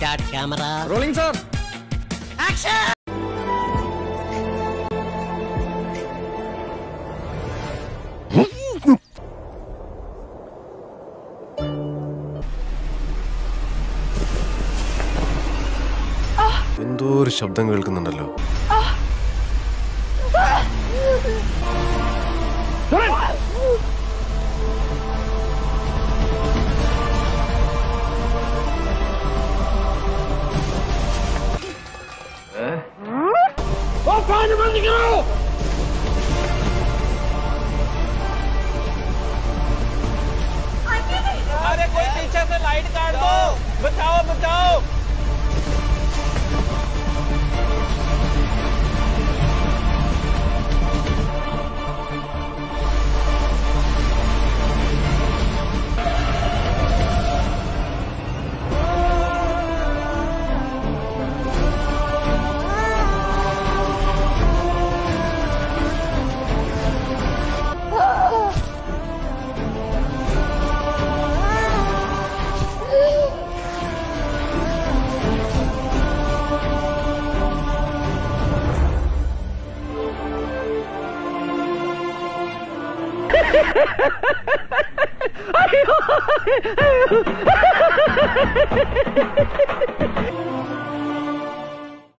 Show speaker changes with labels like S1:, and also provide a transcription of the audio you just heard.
S1: Start camera
S2: rolling sir
S3: എന്തോ ഒരു ശബ്ദം കേൾക്കുന്നുണ്ടല്ലോ.
S4: अरे कोई पीछे से लाइट काट दो बचाओ बचाओ 아유, 아유, 아유.